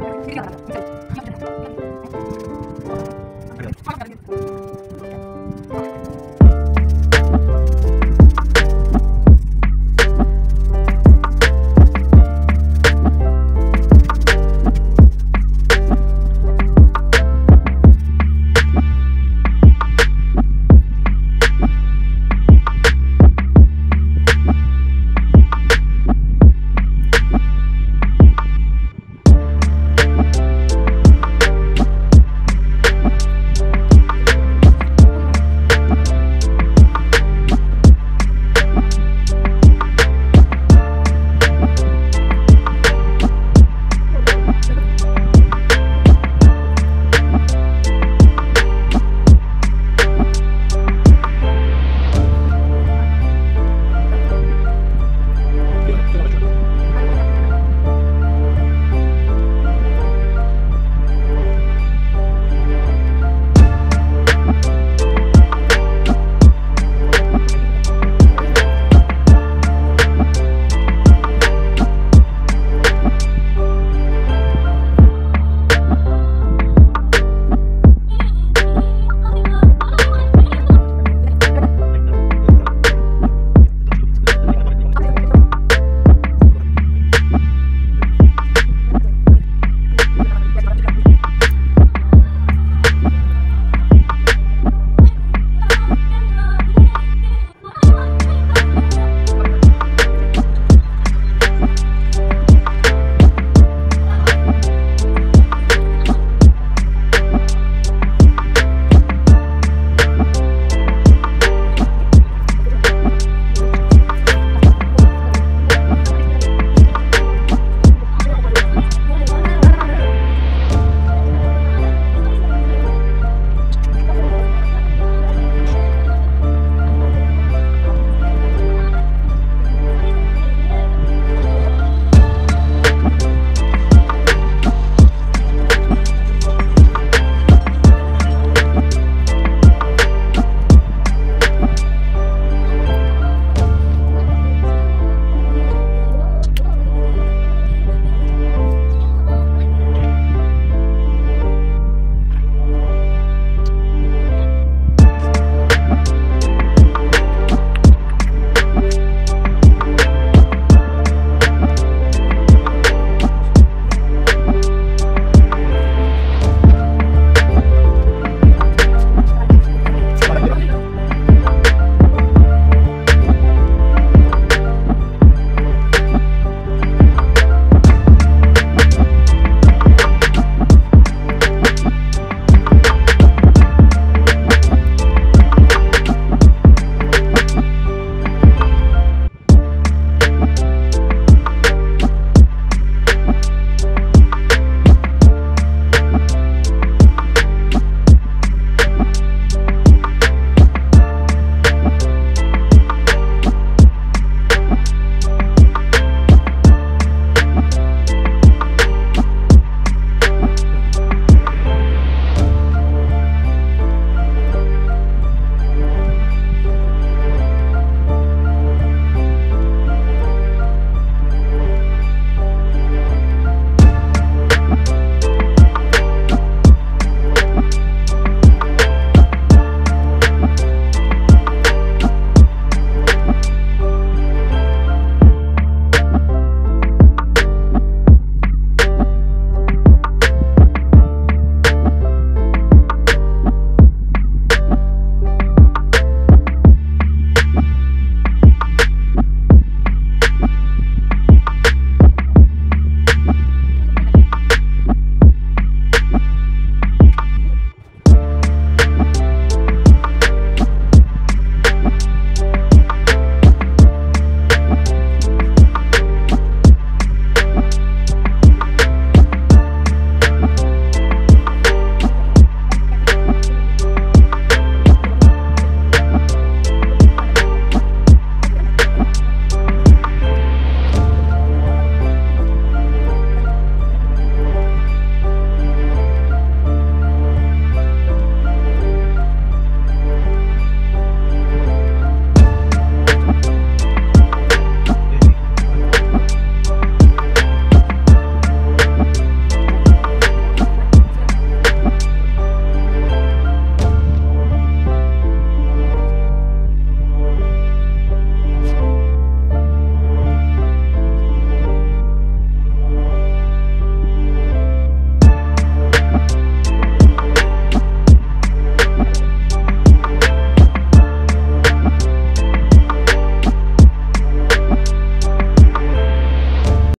Obrigada.